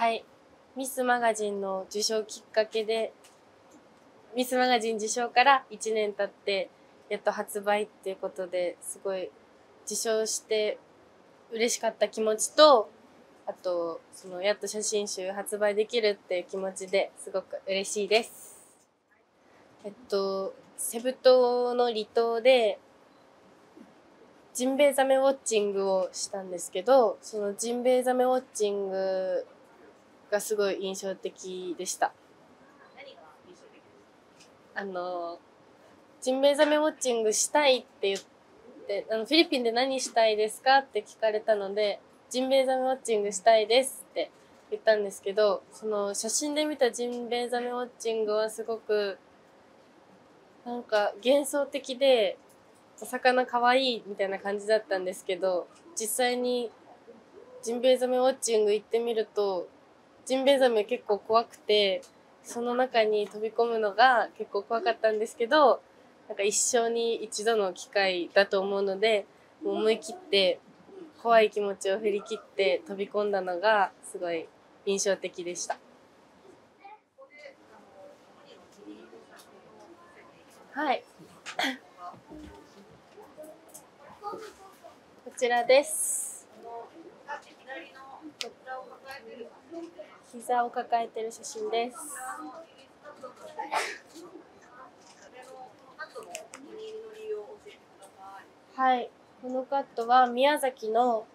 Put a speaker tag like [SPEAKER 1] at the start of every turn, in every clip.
[SPEAKER 1] はい。ミスマガジンの受賞きっかけで、ミスマガジン受賞から1年経って、やっと発売っていうことで、すごい受賞して嬉しかった気持ちと、あと、その、やっと写真集発売できるっていう気持ちですごく嬉しいです。えっと、セブ島の離島で、ジンベエザメウォッチングをしたんですけど、そのジンベエザメウォッチングがすごい印象的でした。あの、ジンベエザメウォッチングしたいって言って、あのフィリピンで何したいですかって聞かれたので、ジンベエザメウォッチングしたいですって言ったんですけど、その写真で見たジンベエザメウォッチングはすごく、なんか幻想的で、お魚かわいいみたいな感じだったんですけど、実際にジンベエザメウォッチング行ってみると、ジンベエザメ結構怖くて、その中に飛び込むのが結構怖かったんですけど、なんか一生に一度の機会だと思うので、思い切って怖い気持ちを振り切って飛び込んだのがすごい印象的でした。はい。こちらです。膝を抱えてる写真です。はい。このカットは宮崎の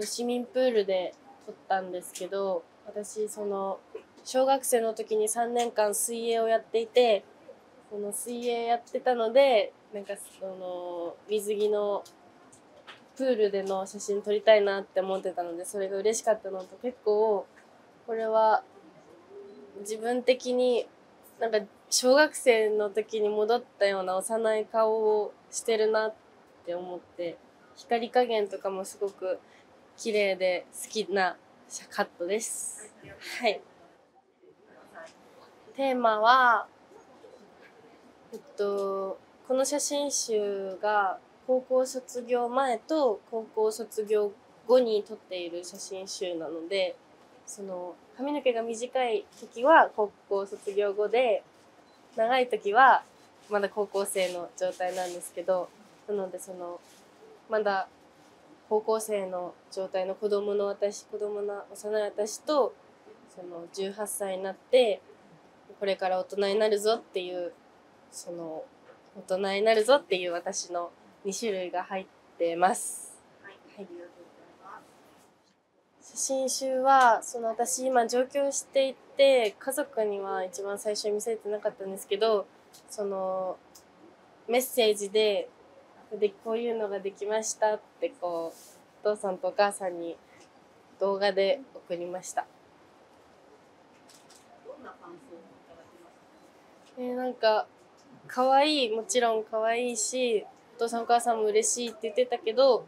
[SPEAKER 1] 市民プールで撮ったんですけど、私、その、小学生の時に3年間水泳をやっていて、その水泳やってたので、なんかその、水着のプールでの写真撮りたいなって思ってたので、それが嬉しかったのと結構、これは自分的になんか小学生の時に戻ったような幼い顔をしてるなって思って、光加減とかもすごく綺麗で好きなカットです。はい。テーマは、えっと、この写真集が高校卒業前と高校卒業後に撮っている写真集なので、その髪の毛が短い時は高校卒業後で、長い時はまだ高校生の状態なんですけど、なのでその、まだ高校生の状態の子供の私、子供な幼い私と、その18歳になって、これから大人になるぞっていう、その、大人になるぞっていう私の2種類が入ってます。はい。写真集は、その私今上京していて、家族には一番最初に見せてなかったんですけど、その、メッセージで、で、こういうのができましたってこう、お父さんとお母さんに動画で送りました。えーなんか、可愛いもちろん可愛いし、お父さんお母さんも嬉しいって言ってたけど、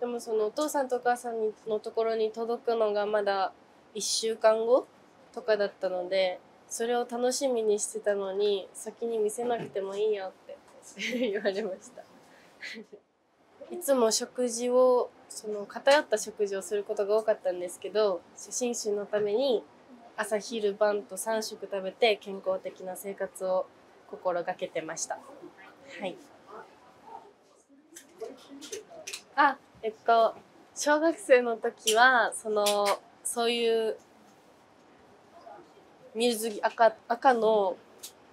[SPEAKER 1] でもそのお父さんとお母さんのところに届くのがまだ1週間後とかだったので、それを楽しみにしてたのに、先に見せなくてもいいよって 言われました。いつも食事を、その偏った食事をすることが多かったんですけど、写真集のために朝昼晩と3食食べて健康的な生活を心がけてました。はい。あ、えっと、小学生の時は、その、そういう、水着、赤、赤の、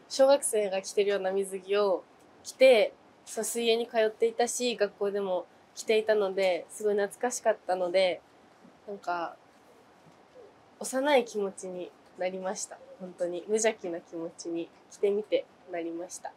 [SPEAKER 1] 小学生が着てるような水着を着て、そう水泳に通っていたし学校でも着ていたのですごい懐かしかったのでなんか幼い気持ちになりました。本当に。無邪気な気持ちに着てみてなりました。